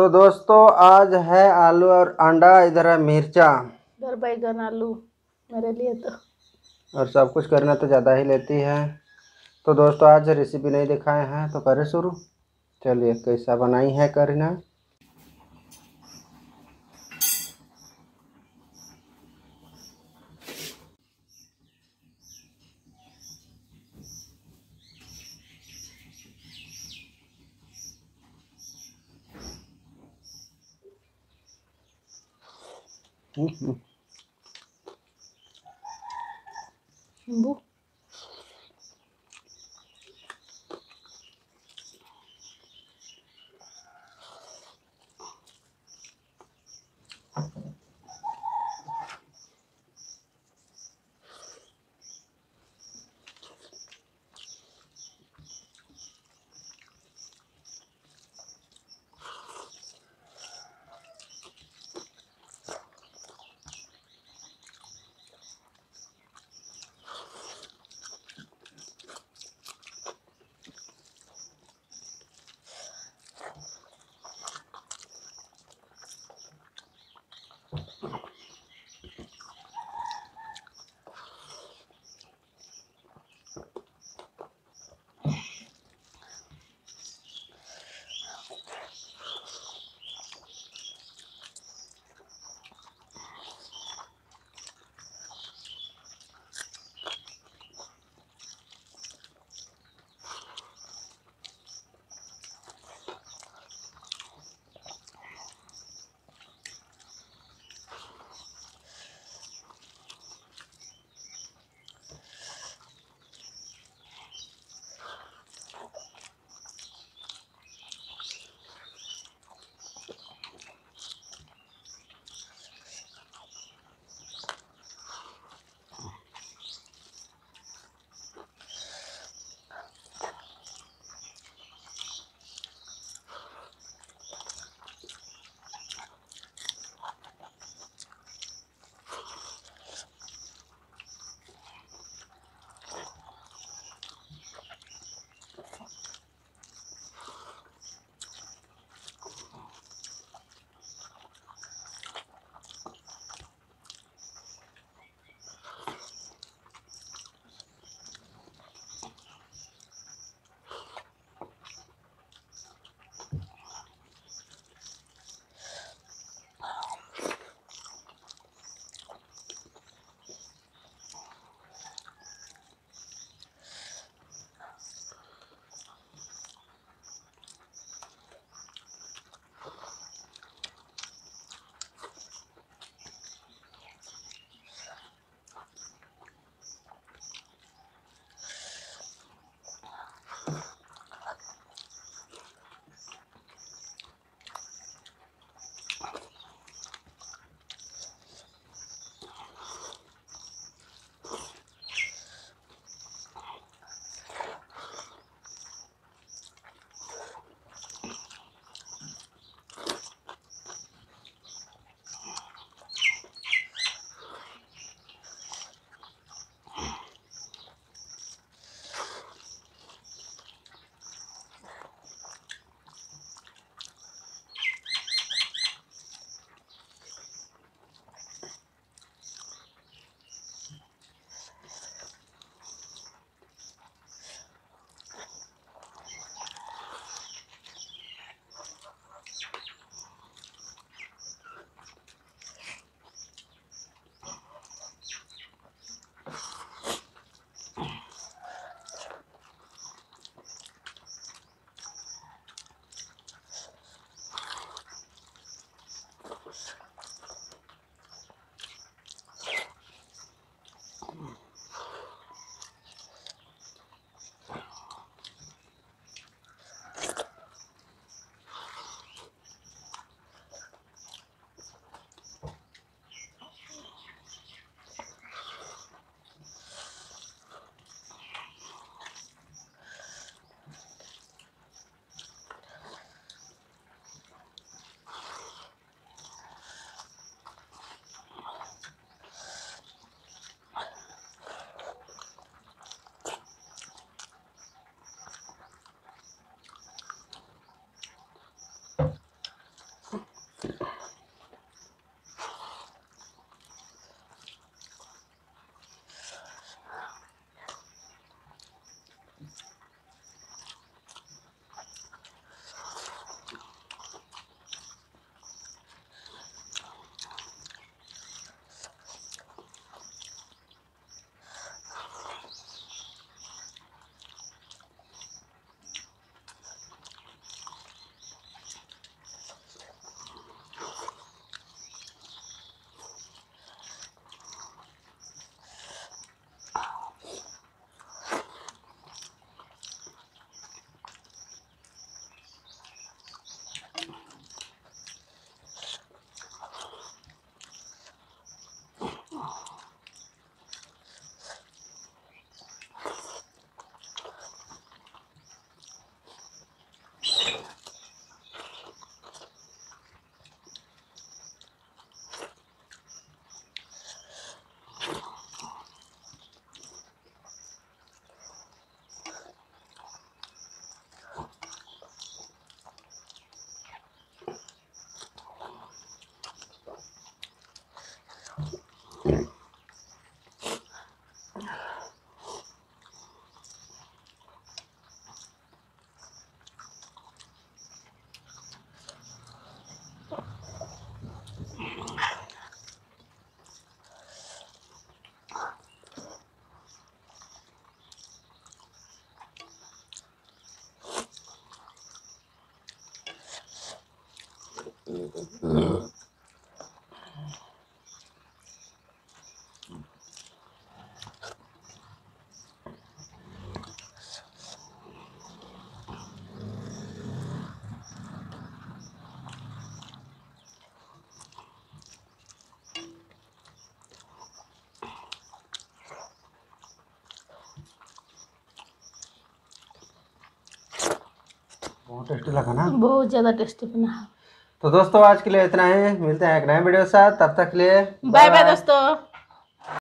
तो दोस्तों आज है आलू और अंडा इधर है मिर्चा। इधर बैगन आलू मेरे लिए तो। और सब कुछ करना तो ज़्यादा ही लेती है। तो दोस्तों आज रेसिपी नहीं दिखाए हैं तो करें शुरू। चलिए कैसा बनाई है करना। Бух. बहुत टेस्टी लगा ना? बहुत ज़्यादा टेस्टी बना। तो दोस्तों आज के लिए इतना ही। मिलते हैं एक नए वीडियो के साथ। तब तक के लिए बाय बाय दोस्तों।